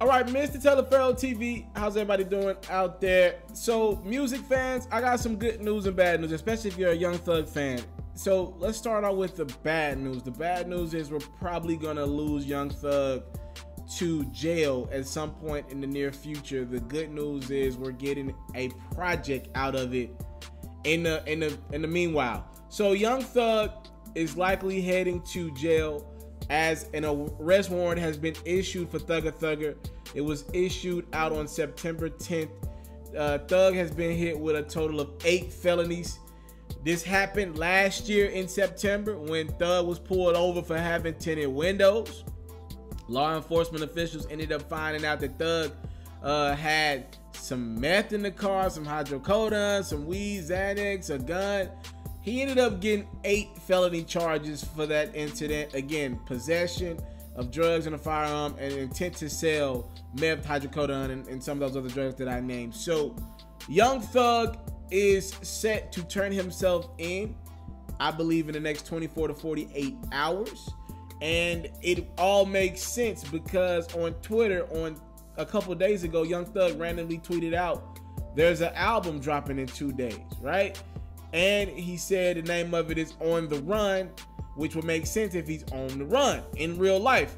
All right, Mr. Taliaferro TV, how's everybody doing out there? So, music fans, I got some good news and bad news, especially if you're a Young Thug fan. So, let's start out with the bad news. The bad news is we're probably gonna lose Young Thug to jail at some point in the near future. The good news is we're getting a project out of it in the in the in the meanwhile. So, Young Thug is likely heading to jail as an arrest warrant has been issued for Thugger Thugger. It was issued out on September 10th. Uh, Thug has been hit with a total of eight felonies. This happened last year in September when Thug was pulled over for having tinted windows. Law enforcement officials ended up finding out that Thug uh, had some meth in the car, some hydrocodone, some weed, Xanax, a gun. He ended up getting eight felony charges for that incident. Again, possession of drugs and a firearm and intent to sell meth, hydrocodone, and, and some of those other drugs that I named. So, Young Thug is set to turn himself in, I believe, in the next 24 to 48 hours. And it all makes sense because on Twitter, on a couple days ago, Young Thug randomly tweeted out, there's an album dropping in two days, right? And he said the name of it is On the Run, which would make sense if he's on the run in real life.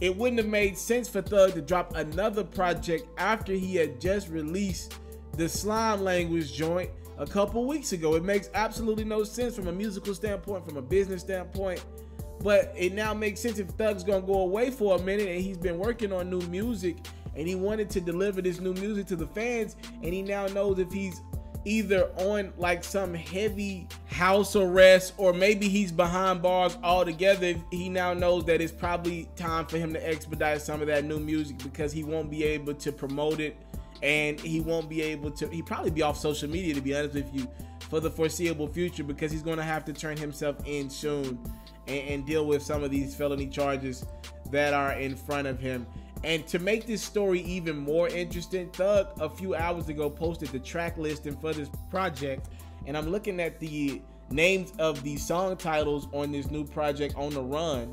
It wouldn't have made sense for Thug to drop another project after he had just released the slime language joint a couple weeks ago. It makes absolutely no sense from a musical standpoint, from a business standpoint. But it now makes sense if Thug's gonna go away for a minute and he's been working on new music and he wanted to deliver this new music to the fans and he now knows if he's either on like some heavy house arrest or maybe he's behind bars altogether. He now knows that it's probably time for him to expedite some of that new music because he won't be able to promote it and he won't be able to he probably be off social media to be honest with you for the foreseeable future because he's going to have to turn himself in soon and, and deal with some of these felony charges that are in front of him and to make this story even more interesting, Thug a few hours ago posted the track listing for this project, and I'm looking at the names of the song titles on this new project on the run,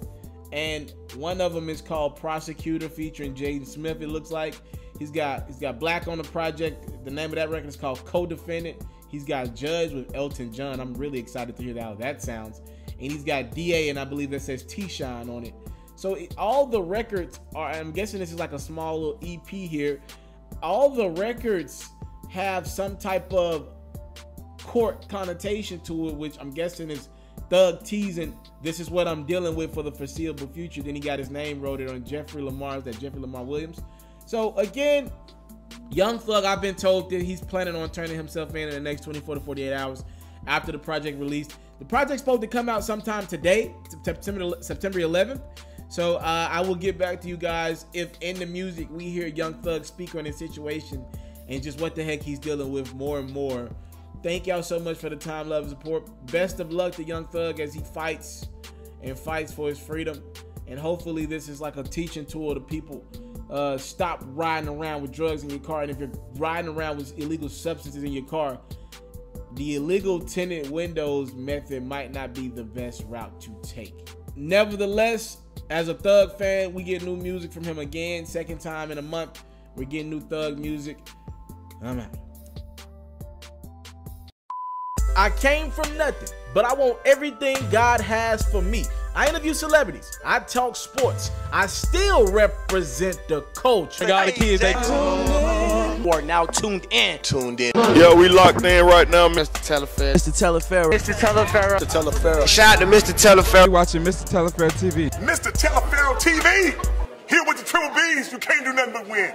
and one of them is called Prosecutor featuring Jaden Smith. It looks like he's got he's got Black on the project. The name of that record is called Co-Defendant. He's got Judge with Elton John. I'm really excited to hear how that sounds. And he's got DA, and I believe that says T-Shyne on it. So all the records are, I'm guessing this is like a small little EP here. All the records have some type of court connotation to it, which I'm guessing is Thug teasing, this is what I'm dealing with for the foreseeable future. Then he got his name wrote it on Jeffrey Lamar's, that Jeffrey Lamar Williams. So again, Young Thug, I've been told that he's planning on turning himself in in the next 24 to 48 hours after the project released. The project's supposed to come out sometime today, September September 11th. So uh, I will get back to you guys if in the music we hear Young Thug speak on his situation and just what the heck he's dealing with more and more. Thank y'all so much for the time, love, and support. Best of luck to Young Thug as he fights and fights for his freedom. And hopefully this is like a teaching tool to people. Uh, stop riding around with drugs in your car. And if you're riding around with illegal substances in your car, the illegal tinted windows method might not be the best route to take. Nevertheless, as a Thug fan, we get new music from him again. Second time in a month, we're getting new Thug music. I'm out. I came from nothing, but I want everything God has for me. I interview celebrities. I talk sports. I still represent the culture. I got the kids. They are now tuned in. Tuned in. Yeah, we locked in right now, Mr. Telefair. Mr. Taliaferro. Mr. Telefair. Mr. Telefair. Shout out to Mr. Telefair. You watching Mr. Telefair TV. Mr. Telefair TV. Here with the triple B's, you can't do nothing but win.